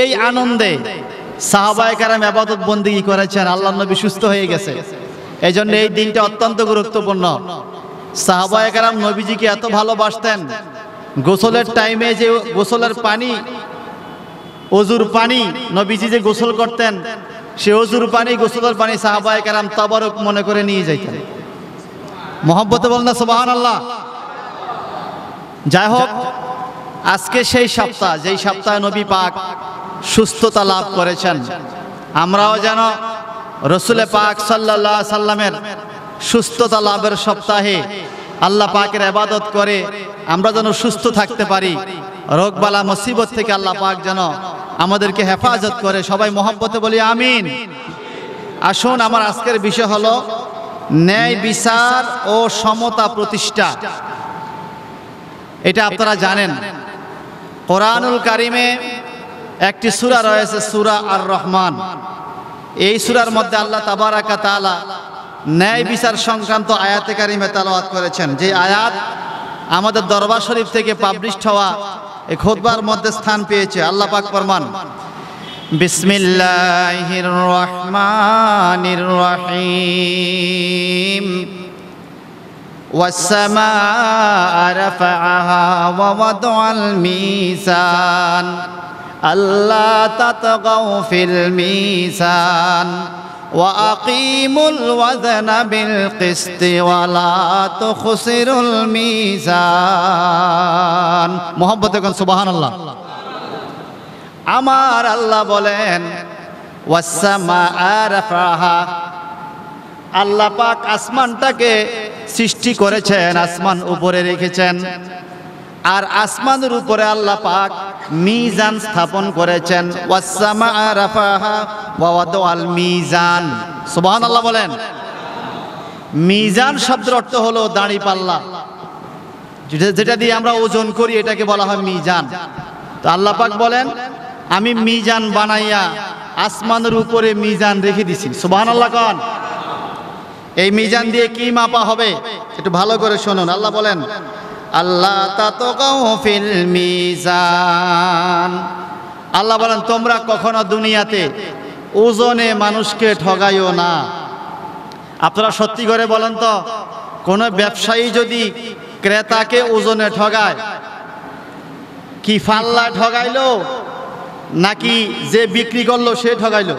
এই আনন্দে সাহাবায়ে কারাম আবাদত বন্দিগি করেছেন। আল্লাহ নবী সুস্থ হয়ে গেছে। এই জন্য এই দিনটা অত্যন্ত গুরুত্বপূর্ণ। সাহাবায়ে কারাম নবীজিকে এত ভালোবাসতেন। গোসলের টাইমে যে গোসলের পানি, অজুর পানি নবীজি যে গোসল করতেন, সে অজুর পানি, গোসলের পানি সাহাবায়ে কারাম তবারক মনে করে নিয়ে যাইতেন। মোহাম্মতে বল না সুবাহান আল্লাহ যাই হোক, আজকে সেই সপ্তাহ, যেই সপ্তাহে নবী পাক সুস্থতা লাভ করেছেন। আমরাও যেন রসুলে পাক সাল্লাহ সাল্লামের সুস্থতা লাভের সপ্তাহে আল্লাহ পাকের আবাদত করে আমরা যেন সুস্থ থাকতে পারি। রোগবালা মুসিবত থেকে আল্লাহ পাক যেন আমাদেরকে হেফাজত করে। সবাই মোহাম্মতে বলি আমিন। আসুন, আমার আজকের বিষয় হলো ন্যায় বিচার ও সমতা প্রতিষ্ঠা। এটা আপনারা জানেন। কোরআনুল কারিমে একটি সূরা রয়েছে সূরা আর রহমান এই সূরার মধ্যে আল্লাহ তাবারাকা তাআলা ন্যায় বিচার সংক্রান্ত আয়াতে কারিমে তালাওয়াত করেছেন যে আয়াত আমাদের দরবার শরীফ থেকে পাবলিশড হওয়া এই খোদবার মধ্যে স্থান পেয়েছে আল্লাহ পাক ফরমান বিসমিল্লাহির রহমানির রহিম والسماء رفعها ووضع الميزان ألا تطغوا في الميزان وأقيموا الوزن بالقسط ولا تخسروا الميزان محبت سبحان الله আমার আল্লাহ বলেন ওয়াসামা আরাফাহা আল্লাহ পাক আসমানটাকে সৃষ্টি করেছেন আসমান উপরে রেখেছেন আর আসমানের উপরে আল্লাহ পাক মিজান স্থাপন করেছেন। ওয়াদাল মিজান। সুবহানাল্লাহ বলেন। মিজান শব্দের অর্থ হলো দাড়ি পাল্লা। যেটা- দিয়ে আমরা ওজন করি, এটাকে বলা হয় মিজান। তো আল্লাহ পাক বলেন, আমি মিজান বানাইয়া আসমানের উপরে মিজান রেখে দিছি। সুবহানাল্লাহ কন। এই মিজান দিয়ে কি মাপা হবে? একটু ভালো করে শুনুন। আল্লাহ বলেন আল্লাহ ফিল মিজান। আল্লাহ বলেন, তোমরা কখনো দুনিয়াতে ওজনে মানুষকে ঠগাইও না। আপনারা সত্যি করে বলেন তো, কোনো ব্যবসায়ী যদি ক্রেতাকে ওজনে ঠগায়, কি ফাল্লা ঠগাইলো, নাকি যে বিক্রি করল সে ঠগাইলো?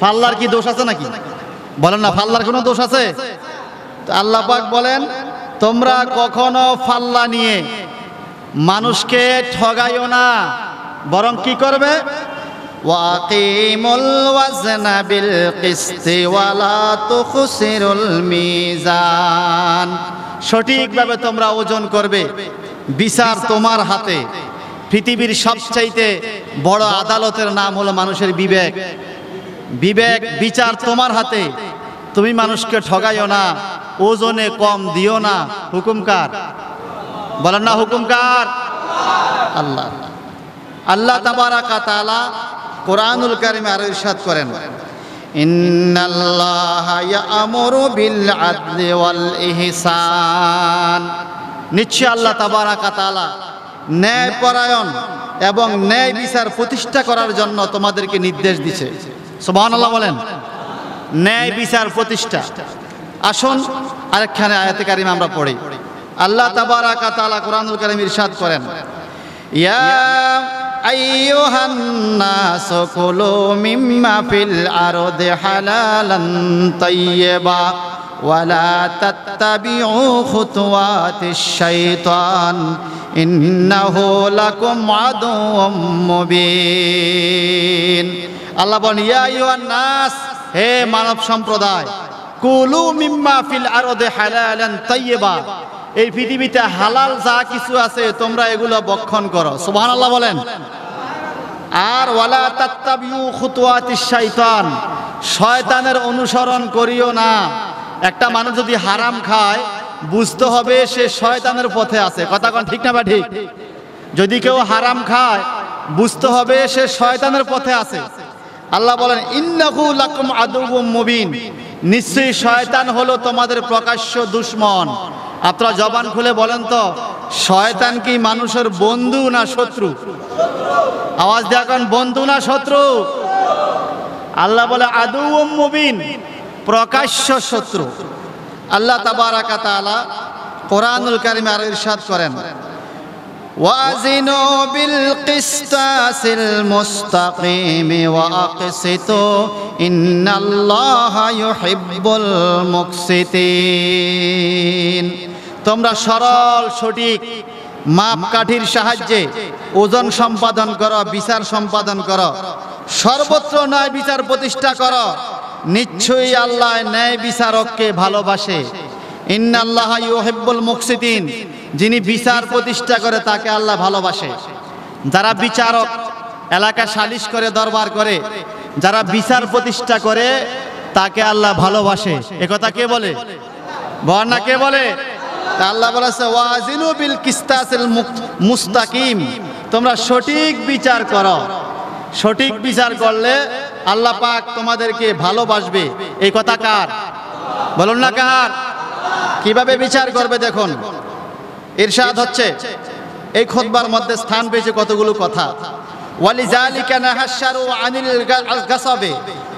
ফাল্লার কি দোষ আছে নাকি? বলেন না, ফাল্লার কোনো দোষ আছে? আল্লাহ পাক বলেন তোমরা কখনো ফাল্লা নিয়ে মানুষকে ঠগাইও না। বরং কি করবে? সঠিকভাবে তোমরা ওজন করবে। বিচার তোমার হাতে। পৃথিবীর সবচাইতে বড় আদালতের নাম হলো মানুষের বিবেক। বিবেক, বিচার তোমার হাতে। তুমি মানুষকে ঠগাইও না। ওজনে কম দিও না। হুকুমকার বলেন না হুকুমকার আল্লাহ। আল্লাহ তাবারাকা তাআলা কোরআনুল কারিমে আরও ইরশাদ করেন। নিশ্চয় আল্লাহ তাবারা কাতালা ন্যায় পরায়ণ এবং ন্যায় বিচার প্রতিষ্ঠা করার জন্য তোমাদেরকে নির্দেশ দিছে। সুবহানাল্লাহ বলেন। ন্যায় বিচার প্রতিষ্ঠা। আসুন, আরেকখানে আয়াতে কারিমে আমরা পড়ি। আল্লাহ তাবারাকা তাআলা কোরআনুল কারীম ইরশাদ করেন। ইয়া আইয়ুহান নাস কুলু মিম্মা ফিল আরদি হালালান তাইয়্যিবা ওয়ালা তাত্তাবিউ খুতুওয়াতিশ শাইতান। ইন্নাহু লাকুম আদুউম মুবিন। আল্লাহ বলেন, ইয়া আইয়ুহান নাস হে মানব সম্প্রদায় কুলু মিম্মা ফিল আরদে হালালান তাইয়্যিবা। এই পৃথিবীতে হালাল যা কিছু আছে, তোমরা এগুলো বক্ষণ করো। সুবহানাল্লাহ বলেন। আর ওয়ালা তাত্তাবিউ খুতুওয়াতিশ শাইতান। শয়তানের অনুসরণ করিও না। একটা মানুষ যদি হারাম খায়, বুঝতে হবে সে শয়তানের পথে আছে। কথা কন ঠিক না বা ঠিক? যদি কেউ হারাম খায়, বুঝতে হবে সে শয়তানের পথে আছে। আল্লাহ বলেন, ইন্নাহু লাকুম আদুউম মুবিন। নিশ্চয়ই শয়তান হলো তোমাদের প্রকাশ্য দুশ্মন। আপনারা জবান খুলে বলেন তো, শয়তান কি মানুষের বন্ধু না শত্রু? আওয়াজ দিয়ে এখন বন্ধু না শত্রু? আল্লাহ বলে আদু মুবিন, প্রকাশ্য শত্রু। আল্লাহ তাবারাকা তাআলা কোরআনুল কারিমে আর ইরশাদ করেন। وازنوا بالقسطاس المستقيم واقسطوا ان الله يحب المقسطين তোমরা সরল সঠিক মাপকাঠির সাহায্যে ওজন সম্পাদন করো বিচার সম্পাদন করো সর্বত্র ন্যায় বিচার প্রতিষ্ঠা করো নিশ্চয়ই আল্লাহ ন্যায় বিচারককে ভালোবাসে ইন্নাল্লাহ ইউহিব্বুল মুকসিতিন যিনি বিচার প্রতিষ্ঠা করে তাকে আল্লাহ ভালোবাসে। যারা বিচারক, এলাকা সালিশ করে, দরবার করে, যারা বিচার প্রতিষ্ঠা করে, তাকে আল্লাহ ভালোবাসে। একথা কে বলে? বর্ণা কে বলে? আল্লাহ মুস্তাকিম। তোমরা সঠিক বিচার করো। সঠিক বিচার করলে আল্লাহ পাক তোমাদেরকে ভালোবাসবে। কথা কার? না কার? কীভাবে বিচার করবে দেখুন। ইরশাদ হচ্ছে এই খোদবার মধ্যে স্থান পেয়েছে কতগুলো কথা। ওয়ালি জালিকা নাহাশারু আনিল গাসাবে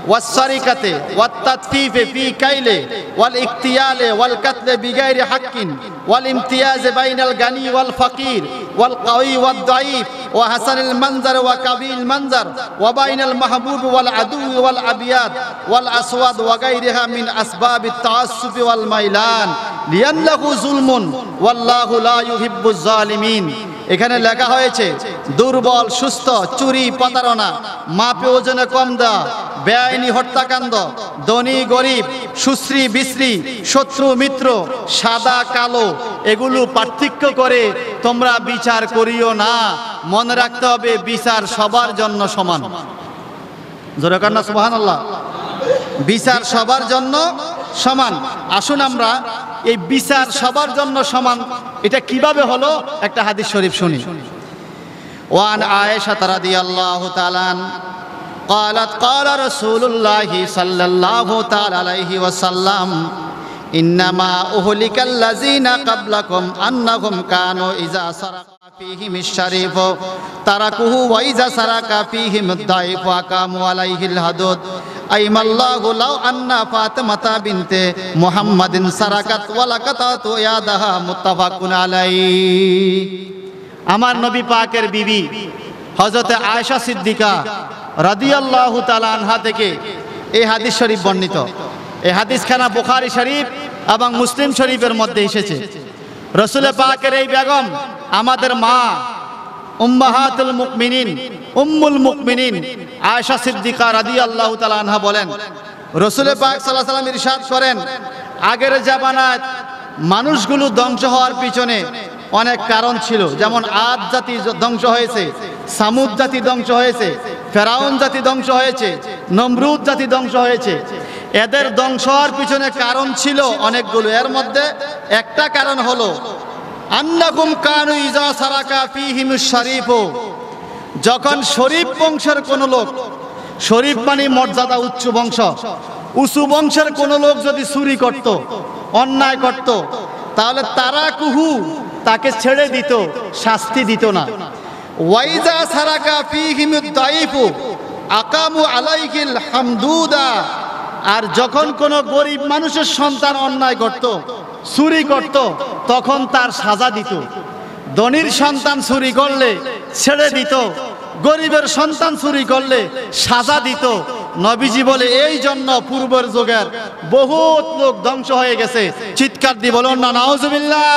والسرقة والتطفيف في كيل والاقتيال والقتل بغير حق والامتياز بين الغني والفقير والقوي والضعيف وحسن المنظر وكبير المنظر وبين المحبوب والعدو والأبياد والأسود وغيرها من أسباب التعصب والميلان. لأنه ظلم والله لا يحب الظالمين. এখানে লেখা হয়েছে, দুর্বল, সুস্থ, চুরি, প্রতারণা, মাপে ওজনে কম দেওয়া বেআইনি হত্যাকাণ্ড, ধনী, গরিব, সুশ্রী, বিশ্রী, শত্রু, মিত্র, সাদা, কালো, এগুলো পার্থক্য করে তোমরা বিচার করিও না। মনে রাখতে হবে, বিচার সবার জন্য সমান। জোরে কান্না সুবাহান আল্লাহ বিচার সবার জন্য সমান। আসুন আমরা এই বিচার সবার জন্য সমান এটা কিভাবে হলো একটা হাদিস শরীফ শুনি ওয়ান আয়েশা রাদিয়াল্লাহু তাআলা আন قالت قال رسول الله صلى الله تعالى عليه وسلم إنما أهلك الذين قبلكم أنهم كانوا إذا سرق فيهم الشريف تركوه وإذا سرق فيهم الضعيف وقاموا عليه الحدود أيما الله لو أن فاطمة بنت محمد سرقت ولقطعت يدها متفق عليه আমার নবী পাকের বিবি হজরতে আয়েশা সিদ্দিকা রাদিয়াল্লাহু তাআলা আনহা থেকে এই হাদিস শরীফ বর্ণিত এই হাদিসখানা বুখারী শরীফ এবং মুসলিম শরীফের মধ্যে এসেছে রসুল পাকের এই বেগম আমাদের মা, উম্মাহাতুল মুকমিনিন উম্মুল মুকমিনিন আয়েশা সিদ্দিকা রাদিয়াল্লাহু তাআলা আনহা বলেন রসুল পাক সাল্লাল্লাহু আলাইহি ইরশাদ করেন, আগের জামানায় মানুষগুলো ধ্বংস হওয়ার পিছনে অনেক কারণ ছিল। যেমন আদ জাতি ধ্বংস হয়েছে, সামুদ জাতি ধ্বংস হয়েছে, ফেরাউন জাতি ধ্বংস হয়েছে, নমরুদ জাতি ধ্বংস হয়েছে এদের ধ্বংস হওয়ার পিছনে কারণ ছিল অনেকগুলো। এর মধ্যে একটা কারণ হলো আন্নাকুম কানু ইজা সারাকা ফিহিম শরীফ। যখন শরীফ বংশের কোন লোক, শরীফ মানে মর্যাদা উচ্চ বংশ। উঁচু বংশের কোন লোক যদি চুরি করত, অন্যায় করত, তাহলে তারা কুহু তাকে ছেড়ে দিত, শাস্তি দিত না। ওয়াইজা সারাকা ফিহিম দাইফু, আকামু আলাইহিল হামদুদা। আর যখন কোন গরিব মানুষের সন্তান অন্যায় করত, চুরি করত, তখন তার সাজা দিত। ধনির সন্তান চুরি করলে ছেড়ে দিত, গরিবের সন্তান চুরি করলে সাজা দিত। নবীজি বলে, এই জন্য পূর্বের যুগের বহুত লোক ধ্বংস হয়ে গেছে। চিৎকার দিয়ে বলুন না নাউজুবিল্লাহ।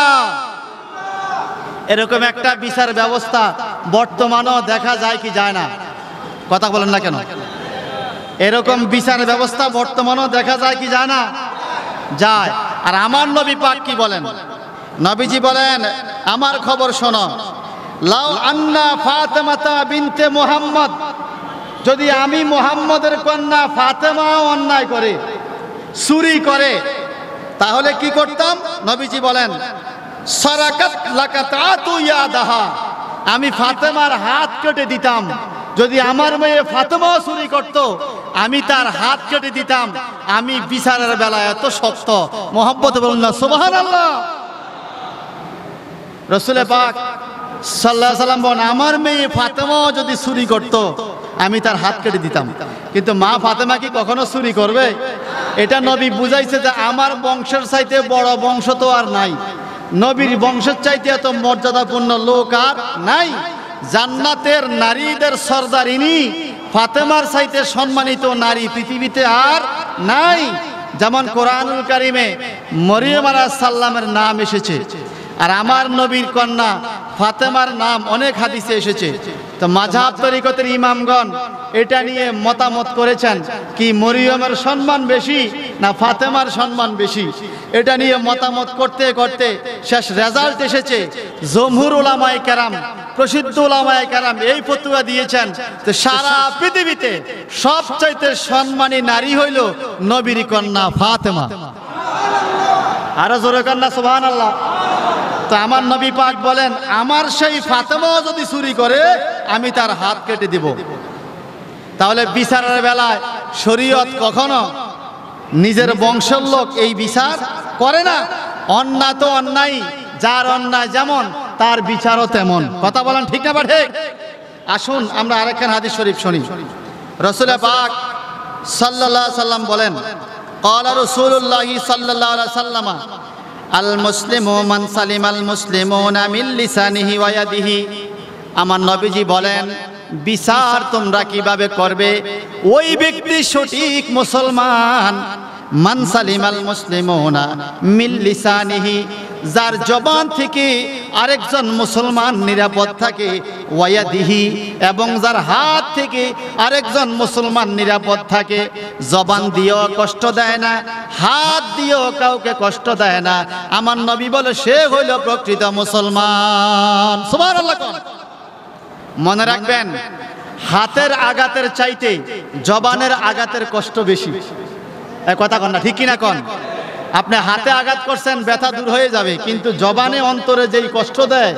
এরকম একটা বিচার ব্যবস্থা বর্তমানেও দেখা যায় কি যায় না? কথা বলেন না কেন? এরকম বিচার ব্যবস্থা বর্তমানেও দেখা যায় কি যায় না? যায়। আর আমার নবী পাক কি বলেন? নবীজি বলেন, আমার খবর শোনো, লাউ আন্না ফাতেমাতা বিনতে মোহাম্মদ। যদি আমি মোহাম্মদের কন্যা ফাতেমা অন্যায় করে, চুরি করে, তাহলে কি করতাম? নবীজি বলেন, সারাকাত ইয়াদাহা। আমি ফাতেমার হাত কেটে দিতাম। যদি আমার মেয়ে ফাতেমাও চুরি করত আমি তার হাত কেটে দিতাম। আমি বিচারের বেলা এত শক্ত। মোহাম্মত বলুন না সুবহানাল্লাহ। রসুলে পাক সাল্লাহ সাল্লাম বলেন, আমার মেয়ে ফাতেমাও যদি চুরি করত, আমি তার হাত কেটে দিতাম। কিন্তু মা ফাতেমা কি কখনো চুরি করবে? এটা নবী বুঝাইছে যে আমার বংশের চাইতে বড় বংশ তো আর নাই। নবীর বংশের চাইতে এত মর্যাদাপূর্ণ লোক আর নাই। জান্নাতের নারীদের সর্দারিনী ফাতেমার সাইতে সম্মানিত নারী পৃথিবীতে আর নাই। যেমন কোরআনুল কারিমে মরিয়ম সাল্লামের নাম এসেছে। আর আমার নবীর কন্যা ফাতেমার নাম অনেক হাদিসে এসেছে। তো মাঝাব তরিকতের ইমামগণ এটা নিয়ে মতামত করেছেন কি মরিয়মের সম্মান বেশি না ফাতেমার সম্মান বেশি? এটা নিয়ে মতামত করতে করতে শেষ রেজাল্ট এসেছে। জমহুর ওলামায় কেরাম, প্রসিদ্ধ ওলামায় কেরাম এই ফতুয়া দিয়েছেন যে সারা পৃথিবীতে সবচাইতে সম্মানী নারী হইল নবীর কন্যা ফাতেমা। আরও জোরে কন্যা সুবহান আল্লাহ তো আমার নবী পাক বলেন, আমার সেই ফাতেমাও যদি চুরি করে, আমি তার হাত কেটে দিব। তাহলে বিচারের বেলায় শরীয়ত কখনো নিজের বংশের লোক এই বিচার করে না? অন্যা তো অন্যায়, যার অন্যায় যেমন, তার বিচারও তেমন। কথা বলেন ঠিক না পাঠে আসুন, আমরা আরেকখান হাদিস শরীফ শুনি। রসুল পাক সাল্লা সাল্লাম বলেন, কলা রসুল্লাহি সাল্লাহ সাল্লামা আল মুসলিম মান সালিম আল মুসলিম আমার নবীজি বলেন বিচার তোমরা কীভাবে করবে? ওই ব্যক্তি সঠিক মুসলমান। মান সালিমাল মুসলিমুনা মিল লিসানিহি, যার জবান থেকে আরেকজন মুসলমান নিরাপদ থাকে ওয়াদিহি এবং যার হাত থেকে আরেকজন মুসলমান নিরাপদ থাকে। জবান দিয়েও কষ্ট দেয় না, হাত দিয়েও কাউকে কষ্ট দেয় না। আমার নবী বলে, সে হইল প্রকৃত মুসলমান। সুবহানাল্লাহ কোন? মনে রাখবেন, হাতের আঘাতের চাইতে জবানের আঘাতের কষ্ট বেশি। কথা কন না, ঠিক কিনা কন? আপনি হাতে আঘাত করছেন, ব্যথা দূর হয়ে যাবে, কিন্তু জবানে অন্তরে যেই কষ্ট দেয়,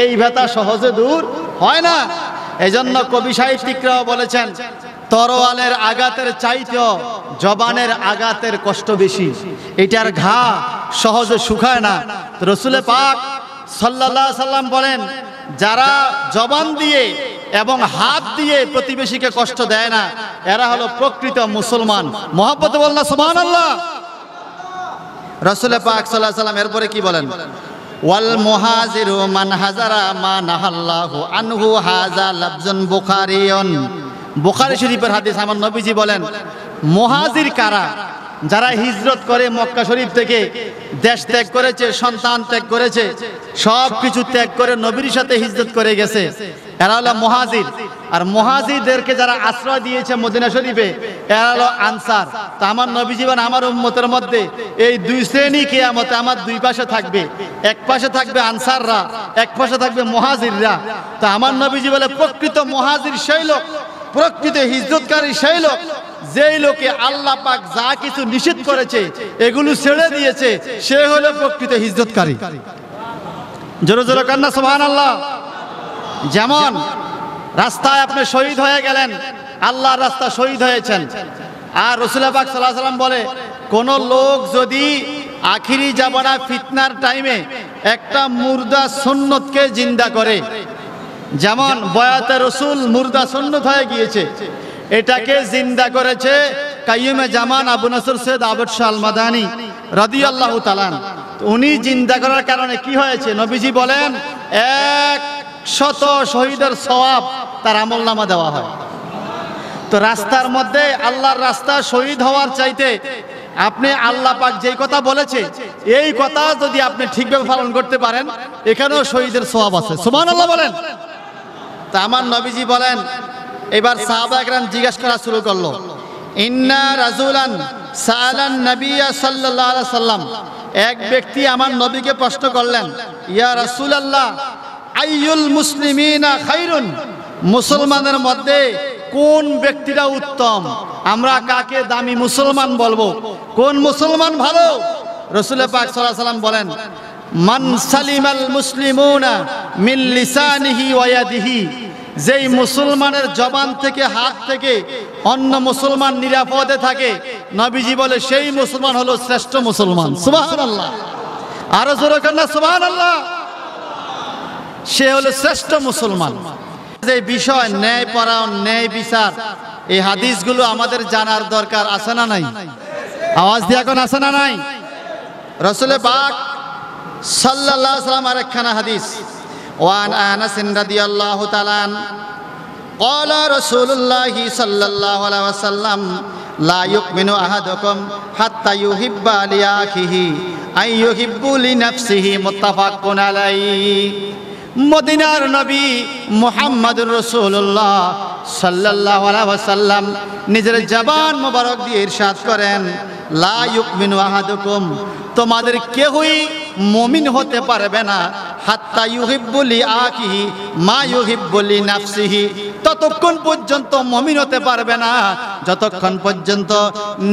এই ব্যথা সহজে দূর হয় না। এজন্য কবি সাহিত্যিকরাও বলেছেন, তরোয়ালের আঘাতের চাইতেও জবানের আঘাতের কষ্ট বেশি। এটার ঘা সহজে শুকায় না। রসুলে পাক আলাইহি সাল্লাম বলেন যারা জবান দিয়ে এবং হাত দিয়ে প্রতিবেশীকে কষ্ট দেয় না, এরা হলো প্রকৃত মুসলমান। মোহাম্মত বলনা সুবহান আল্লাহ রসুল পাক সাল্লাহ সাল্লাম এরপরে কি বলেন? ওয়াল মান বলেন, মুহাজির কারা? যারা হিজরত করে মক্কা শরীফ থেকে দেশ ত্যাগ করেছে, সন্তান ত্যাগ করেছে সব কিছু ত্যাগ করে নবীর সাথে হিজরত করে গেছে। এরা হলো মহাজির। আর মহাজিরদেরকে যারা আশ্রয় দিয়েছে মদিনা শরীফে, এরা হলো আনসার। তো আমার নবী জীবন আমার উম্মতের মধ্যে এই দুই শ্রেণি কে কেয়ামতে আমার দুই পাশে থাকবে। এক পাশে থাকবে আনসাররা, এক পাশে থাকবে মহাজিররা। তো আমার নবীজি বলে, প্রকৃত মহাজির সেই লোক, প্রকৃত হিজরতকারী সেই লোক যেই লোকে আল্লাহ পাক যা কিছু নিষেধ করেছে, এগুলো ছেড়ে দিয়েছে, সে হলো প্রকৃত হিজরতকারী। জোরে জোরে কান্না সুবহান আল্লাহ যেমন রাস্তায় আপনি শহীদ হয়ে গেলেন, আল্লাহর রাস্তা শহীদ হয়েছেন। আর রসুল্লাহ পাক সাল্লাহ সাল্লাম বলে, কোন লোক যদি আখিরি জামানা ফিতনার টাইমে একটা মুর্দা সুন্নতকে জিন্দা করে, যেমন বয়াতে রসুল মুর্দা সুন্নত হয়ে গিয়েছে এটাকে জিন্দা করেছে কাইয়ুমে জামান আবু নসর সৈয়দ আবদ শাহ আল মাদানি রাদিয়াল্লাহু তাআলা তো উনি জিন্দা করার কারণে কি হয়েছে? নবীজি বলেন এক শত শহীদের সওয়াব তার আমল নামা দেওয়া হয়। তো রাস্তার মধ্যে আল্লাহর রাস্তা শহীদ হওয়ার চাইতে আপনি আল্লাহ পাক যেই কথা বলেছে এই কথা যদি আপনি ঠিকভাবে পালন করতে পারেন এখানেও শহীদের সওয়াব আছে। সুবহানাল্লাহ বলেন। তা আমার নবীজি বলেন এবার সাহাবা একরাম জিজ্ঞাসা করা শুরু করল, ইন্না রাজুলান সালান নবিয়া সাল্লাল্লাহু আলাইহি সাল্লাম। এক ব্যক্তি আমার নবীকে প্রশ্ন করলেন, ইয়া রাসূলুল্লাহ, আইয়ুল মুসলিমিনা খাইরুন? মুসলমানের মধ্যে কোন ব্যক্তিটা উত্তম? আমরা কাকে দামি মুসলমান বলব? কোন মুসলমান ভালো? রসুল পাক সাল্লাম বলেন, মান সালিমাল মুসলিমুনা মিন লিসানিহি ওয়া ইয়াদিহি। যেই মুসলমানের জবান থেকে, হাত থেকে অন্য মুসলমান নিরাপদে থাকে, নবীজি বলে সেই মুসলমান হলো শ্রেষ্ঠ মুসলমান। সুবহানাল্লাহ। আরও জোরে কন্যা সুবহানাল্লাহ। সে হলো শ্রেষ্ঠ মুসলমান। যে বিষয় ন্যায় পরায়ণ, ন্যায় বিচার, এই হাদিসগুলো আমাদের জানার দরকার আছে না নাই? আওয়াজ দিয়ে এখন আছে না নাই? রসুলে সাল্লাল্লাহু আলাইহি সাল্লাম আরেকখানা হাদিস। ওয়ান আনাস রাদিয়াল্লাহু তাআলা আন قال رسول الله صلى الله عليه وسلم لا يؤمن أحدكم حتى يحب لأخيه أن يحب لنفسه متفق عليه মদিনার নবী মোহাম্মদুর রসুল্লাহ সাল্লাহ সাল্লাম নিজের জবান মোবারক দিয়ে ইরশাদ করেন লা ইউকমিনু আহাদুকুম তোমাদের কেউই মমিন হতে পারবে না হাত্তা ইউহিব্বুলি আকিহি মা ইউহিব্বুলি নাফসিহি ততক্ষণ পর্যন্ত মমিন হতে পারবে না। যতক্ষণ পর্যন্ত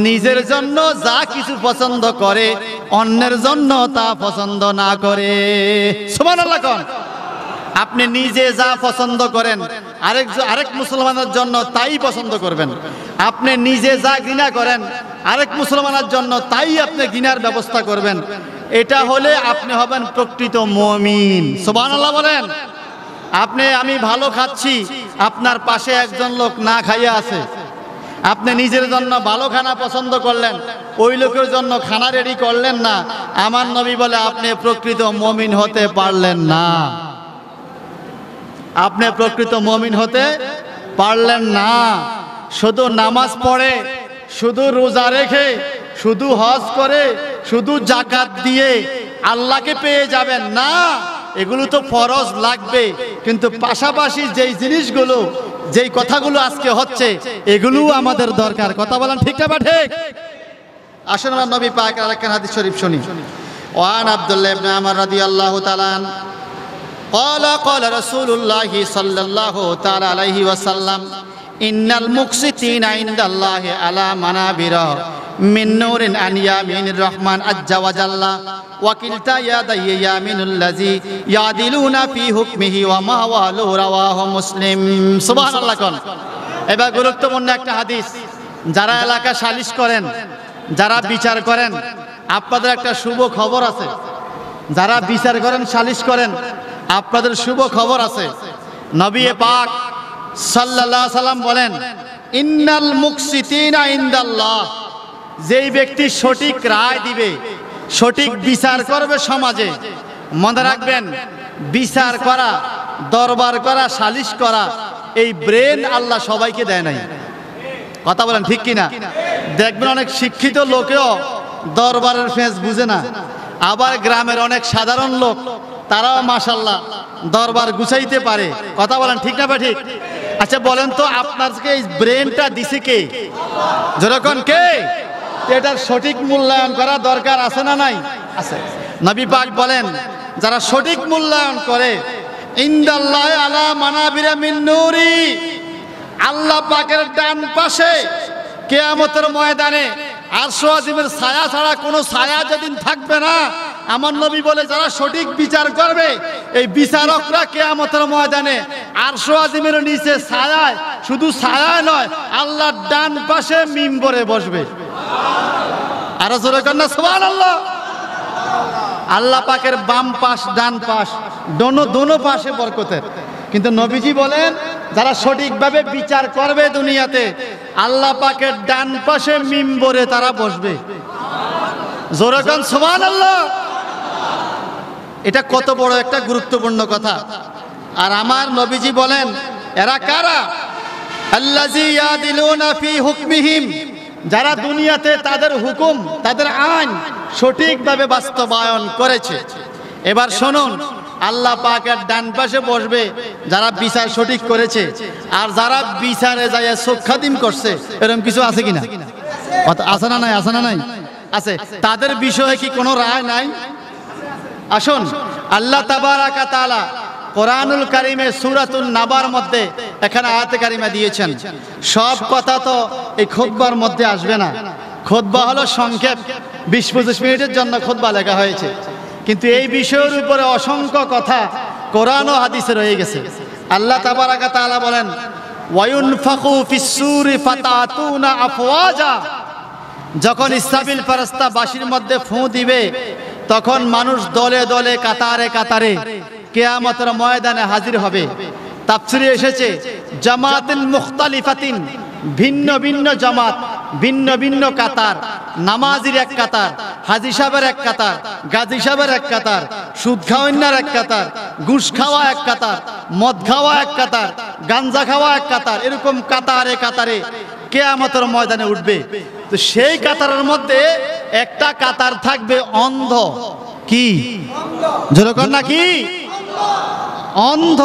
নিজের জন্য যা কিছু পছন্দ করে, অন্যের জন্য তা পছন্দ না করে। সুবহানাল্লাহ কোন। আপনি নিজে যা পছন্দ করেন, আরেক আরেক মুসলমানের জন্য তাই পছন্দ করবেন। আপনি নিজে যা ঘৃণা করেন, আরেক মুসলমানের জন্য তাই আপনি ঘৃণার ব্যবস্থা করবেন। এটা হলে আপনি হবেন প্রকৃত মমিন। সুবহানাল্লাহ বলেন। আপনি, আমি ভালো খাচ্ছি, আপনার পাশে একজন লোক না খাইয়া আছে। আপনি নিজের জন্য ভালো খানা পছন্দ করলেন, ওই লোকের জন্য খানা রেডি করলেন না। আমার নবী বলে, আপনি প্রকৃত মমিন হতে পারলেন না। আপনি প্রকৃত মমিন হতে পারলেন না। শুধু নামাজ পড়ে, শুধু রোজা রেখে, শুধু হজ করে শুধু জাকাত দিয়ে আল্লাহকে পেয়ে যাবেন না এগুলো তো ফরজ লাগবে কিন্তু পাশাপাশি যেই জিনিসগুলো যেই কথাগুলো আজকে হচ্ছে এগুলোও আমাদের দরকার কথা বলেন ঠিক না বা ঠিক আসুন আমরা নবী পাক আরেকখান হাদিস শরীফ শুনি ওয়ান আব্দুল্লাহ ইবনে আমর রাদিয়াল্লাহু তাআলা আন قال قال رسول الله صلى الله تعالى عليه وسلم ইন্নাল মুকসিতিনা ইনদাল্লাহি আলা মানাবিরা মিন নূরিন আন ইয়ামিনির রহমান আজ্জা ওয়া জাল্লা। ওয়া কিলতা ইয়াদাই ইয়ামিনুল্লাজি ইয়াদিলুনা ফি হুকমিহি ওয়া মাওয়ালু রাওয়াহু মুসলিম। সুবহানাল্লাহ কোন। এবার গুরুত্বপূর্ণ একটা হাদিস। যারা এলাকা সালিশ করেন, যারা বিচার করেন, আপনাদের একটা শুভ খবর আছে। যারা বিচার করেন, সালিশ করেন, আপনাদের শুভ খবর আছে। নবী পাক সাল্লাল্লাহু সাল্লাম বলেন, ইন্নাল মুকসিতিনা ইনদাল্লাহ। যেই ব্যক্তি সঠিক রায় দিবে, সঠিক বিচার করবে সমাজে, মনে রাখবেন, বিচার করা, দরবার করা, সালিশ করা, এই ব্রেন আল্লাহ সবাইকে দেয় নাই। কথা বলেন ঠিক কিনা? দেখবেন অনেক শিক্ষিত লোকেও দরবারের ফেস বুঝে না। আবার গ্রামের অনেক সাধারণ লোক, তারাও মাসাল্লাহ দরবার গুছাইতে পারে। কথা বলেন ঠিক না বা ঠিক? আচ্ছা বলেন তো আপনাকে এই ব্রেনটা দিছে কে? যেরকম কে? এটার সঠিক মূল্যায়ন করা দরকার আছে না নাই? আছে। নবী পাক বলেন, যারা সঠিক মূল্যায়ন করে, ইন্দাল্লাহ আলা মানাবিরা মিন্নুরি নূরি। আল্লাহ পাকের ডান পাশে কেয়ামতের ময়দানে আরশো আজিমের ছায়া ছাড়া কোনো ছায়া যেদিন থাকবে না। আমার নবী বলে, যারা সঠিক বিচার করবে, এই বিচারকরা কেয়ামতের ময়দানে। আরশো আজিমের নিচে ছায়ায়, শুধু ছায়া নয়, আল্লাহর ডান পাশে মিম্বরে বসবে। আরও জোরে কন্যা সোমান আল্লাহ আল্লাহ পাকের বাম পাশ, ডান পাশ, দোনো দোনো পাশে বরকতের। কিন্তু নবীজি বলেন যারা সঠিকভাবে বিচার করবে দুনিয়াতে, আল্লাহ পাকের ডান পাশে মিম্বরে তারা বসবে। জোরাকান সোমান আল্লাহ এটা কত বড় একটা গুরুত্বপূর্ণ কথা। আর আমার নবীজি বলেন, এরা কারা? হুকমিহিম। যারা দুনিয়াতে তাদের হুকুম, তাদের আইন সঠিকভাবে বাস্তবায়ন করেছে। এবার শুনুন আল্লাহ পাকের ডান পাশে বসবে, যারা বিচার সঠিক করেছে। আর যারা বিচারে যায় সক্ষাদিম করছে, এরকম কিছু আছে কিনা? আছে না নাই, আছে না নাই? আছে। তাদের বিষয়ে কি কোনো রায় নাই? আসুন, আল্লাহ তাবারাকা তাআলা কোরআনুল কারিমে সূরাতুন নাবার মধ্যে এখানে আয়াতে কারিমা দিয়েছেন। সব কথা তো এই খুতবার মধ্যে আসবে না। খুতবা হলো সংক্ষেপ, বিশ পঁচিশ মিনিটের জন্য খুতবা লেখা হয়েছে। কিন্তু এই বিষয়ের উপরে অসংখ্য কথা কোরআন ও হাদিসে রয়ে গেছে। আল্লাহ তাবারাকা তাআলা বলেন ওয়ায়ুনফাকু ফিস-সূরি ফাতাতুনা আফওয়াজা। যখন ইসরাফিল ফারাস্তা বাসির মধ্যে ফু দিবে, তখন মানুষ দলে দলে, কাতারে কাতারে কেয়ামতের ময়দানে হাজির হবে। তাফসিরে এসেছে জামাতিন মুখতালিফাতিন, ভিন্ন ভিন্ন জামাত। ভিন্ন ভিন্ন কাতার, নামাজির এক কাতার, হাজি সাহেবের এক কাতার, গাজী সাহেবের এক কাতার, সুদ খাওয়ান্নার এক কাতার, ঘুষ খাওয়া এক কাতার, মদ খাওয়া এক কাতার, গাঞ্জা খাওয়া এক কাতার, এরকম কাতারে কাতারে কেয়ামতের ময়দানে উঠবে। তো সেই কাতারের মধ্যে একটা কাতার থাকবে অন্ধ। কি? যেরকম নাকি অন্ধ,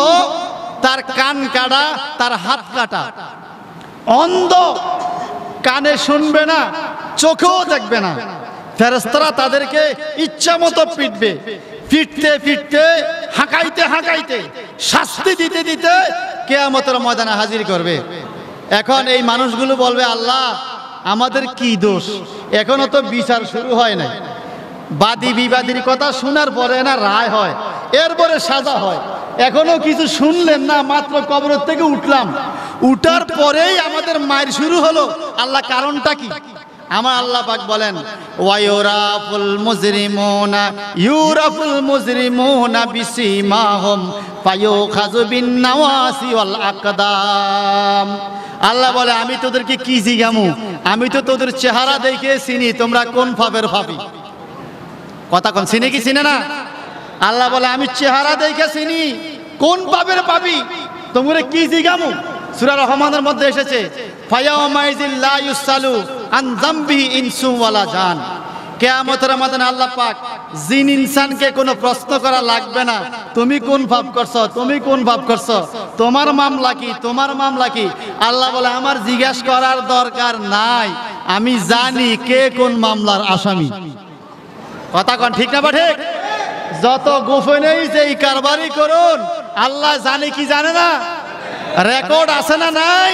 তার কান কাটা, তার হাত কাটা। অন্ধ কানে শুনবে না, চোখেও দেখবে না। ফেরেস্তারা তাদেরকে ইচ্ছা মতো পিটবে। ফিরতে ফিরতে, হাঁকাইতে হাঁকাইতে, শাস্তি দিতে দিতে কেয়ামতের ময়দানে হাজির করবে। এখন এই মানুষগুলো বলবে, আল্লাহ, আমাদের কি দোষ? এখনও তো বিচার শুরু হয় নাই। বাদী বিবাদীর কথা শোনার পরে না রায় হয়, এরপরে সাজা হয়। এখনও কিছু শুনলেন না, মাত্র কবরের থেকে উঠলাম। উঠার পরেই আমাদের মায়ের শুরু হলো। আল্লাহ কারণটা কি? আমার আল্লাহ পাক বলেন, ওয়ায়ুরাফুল মুজরিমুনা, ইউরাফুল মুজরিমুনা বিসিমাহুম ফায়ুখাযু বিন নাওয়াসি ওয়াল আকদাম আল্লাহ বলে, আমি তোদেরকে কি জিগামু? আমি তো তোদের চেহারা দেখে চিনি, তোমরা কোন ফাপের ফাপি কথা কোন, চিনে কি চিনে না? আল্লাহ বলে, আমি চেহারা দেখে চিনি, কোন পাপের পাবি তোমরা কি জিগামু? সূরা রহমানের মধ্যে এসেছে জান। কেয়ামতের ময়দানে আল্লাহ পাক জিন ইনসানকে কোনো প্রশ্ন করা লাগবে না। তুমি কোন ভাব করছ? তুমি কোন ভাব করছ? তোমার মামলা কি? তোমার মামলা কি? আল্লাহ বলে, আমার জিজ্ঞাস করার দরকার নাই। আমি জানি কে কোন মামলার আসামি। কথা কন, ঠিক না ঠিক? যত গোপনেই যে কারবারি করুন, আল্লাহ জানে কি জানে না? রেকর্ড আছে না নাই